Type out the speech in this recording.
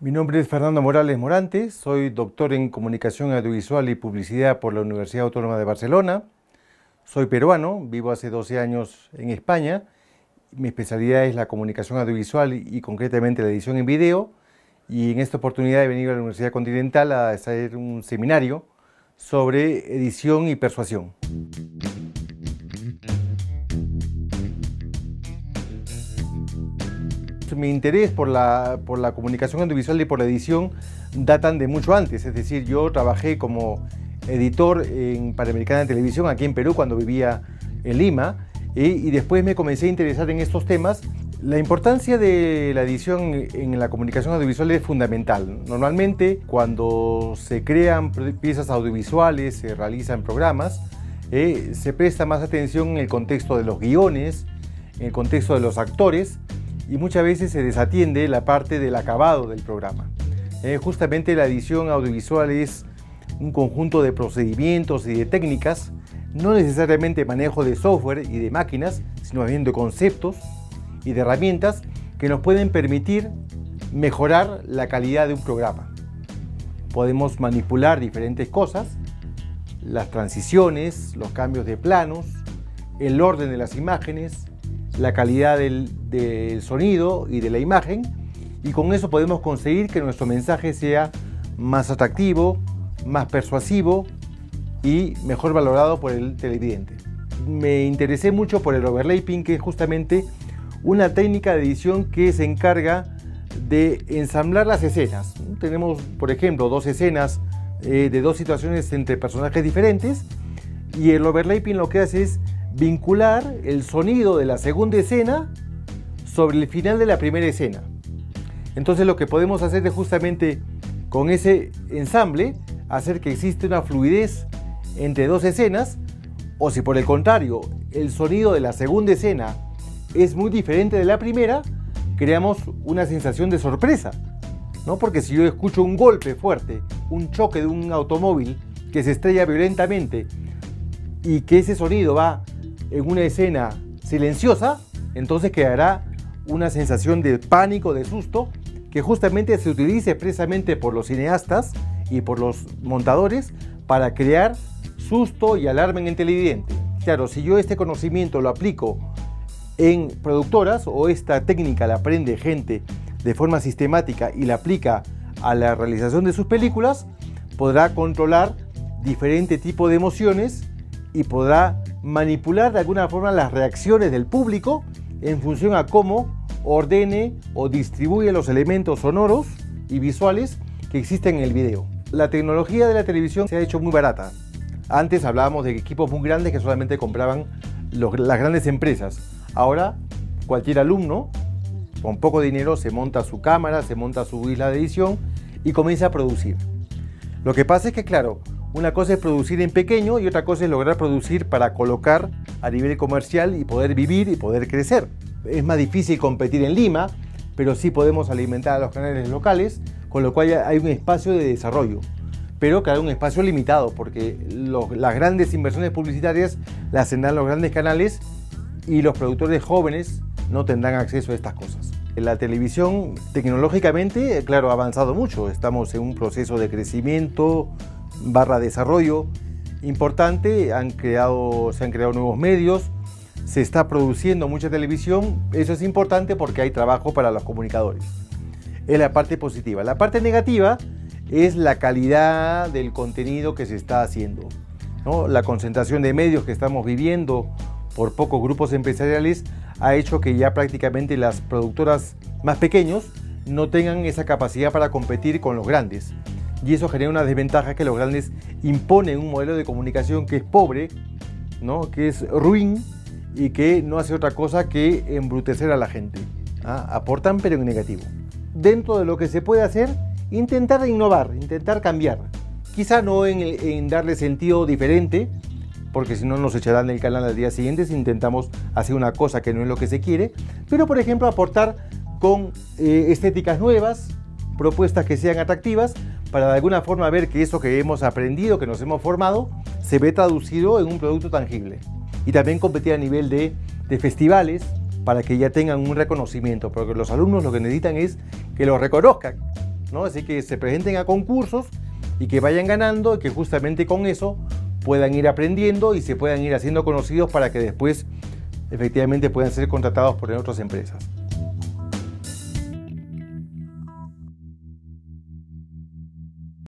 Mi nombre es Fernando Morales Morante, soy doctor en Comunicación Audiovisual y Publicidad por la Universidad Autónoma de Barcelona. Soy peruano, vivo hace 12 años en España. Mi especialidad es la comunicación audiovisual y, concretamente la edición en video. Y en esta oportunidad he venido a la Universidad Continental a hacer un seminario sobre edición y persuasión. Mi interés por la, por la comunicación audiovisual y por la edición datan de mucho antes, es decir, yo trabajé como editor en Panamericana de Televisión aquí en Perú cuando vivía en Lima y después me comencé a interesar en estos temas. La importancia de la edición en la comunicación audiovisual es fundamental. Normalmente cuando se crean piezas audiovisuales, se realizan programas, eh, se presta más atención en el contexto de los guiones, en el contexto de los actores y muchas veces se desatiende la parte del acabado del programa. Eh, justamente la edición audiovisual es un conjunto de procedimientos y de técnicas, no necesariamente manejo de software y de máquinas, sino bien de conceptos y de herramientas que nos pueden permitir mejorar la calidad de un programa. Podemos manipular diferentes cosas, las transiciones, los cambios de planos, el orden de las imágenes, la calidad del, sonido y de la imagen y con eso podemos conseguir que nuestro mensaje sea más atractivo, más persuasivo y mejor valorado por el televidente. Me interesé mucho por el overlapping, que es justamente una técnica de edición que se encarga de ensamblar las escenas. Tenemos, por ejemplo, dos escenas eh, de dos situaciones entre personajes diferentes y el overlapping lo que hace es vincular el sonido de la segunda escena sobre el final de la primera escena. Entonces lo que podemos hacer es justamente con ese ensamble hacer que existe una fluidez entre dos escenas, o si por el contrario el sonido de la segunda escena es muy diferente de la primera, creamos una sensación de sorpresa. ¿no? Porque si yo escucho un golpe fuerte, un choque de un automóvil que se estrella violentamente y que ese sonido va en una escena silenciosa, entonces quedará una sensación de pánico, de susto, que justamente se utiliza expresamente por los cineastas y por los montadores para crear susto y alarma en el televidente. Claro, si yo este conocimiento lo aplico en productoras o esta técnica la aprende gente de forma sistemática y la aplica a la realización de sus películas, podrá controlar diferente tipo de emociones y podrá manipular de alguna forma las reacciones del público en función a cómo ordene o distribuye los elementos sonoros y visuales que existen en el video. La tecnología de la televisión se ha hecho muy barata. Antes hablábamos de equipos muy grandes que solamente compraban las grandes empresas. Ahora cualquier alumno con poco dinero se monta su cámara, se monta su isla de edición y comienza a producir. Lo que pasa es que, claro, una cosa es producir en pequeño y otra cosa es lograr producir para colocar a nivel comercial y poder vivir y poder crecer. Es más difícil competir en Lima, pero sí podemos alimentar a los canales locales con lo cual hay un espacio de desarrollo, pero claro, un espacio limitado, porque las grandes inversiones publicitarias las tendrán los grandes canales y los productores jóvenes no tendrán acceso a estas cosas. La televisión tecnológicamente, claro, ha avanzado mucho, estamos en un proceso de crecimiento barra desarrollo importante, han creado, se han creado nuevos medios, se está produciendo mucha televisión, eso es importante porque hay trabajo para los comunicadores es la parte positiva. La parte negativa es la calidad del contenido que se está haciendo. La concentración de medios que estamos viviendo por pocos grupos empresariales ha hecho que ya prácticamente las productoras más pequeños no tengan esa capacidad para competir con los grandes. Y eso genera una desventaja que los grandes imponen un modelo de comunicación que es pobre, ¿no? que es ruin y que no hace otra cosa que embrutecer a la gente. ¿ah? Aportan pero en negativo dentro de lo que se puede hacer, intentar innovar, intentar cambiar. Quizá no en, darle sentido diferente, porque si no nos echarán del canal al día siguiente si intentamos hacer una cosa que no es lo que se quiere, pero por ejemplo aportar con eh, estéticas nuevas, propuestas que sean atractivas, para de alguna forma ver que eso que hemos aprendido, que nos hemos formado, se ve traducido en un producto tangible. Y también competir a nivel de, festivales, para que ya tengan un reconocimiento, porque los alumnos lo que necesitan es que los reconozcan, ¿no? Así que se presenten a concursos y que vayan ganando y que justamente con eso puedan ir aprendiendo y se puedan ir haciendo conocidos para que después efectivamente puedan ser contratados por otras empresas.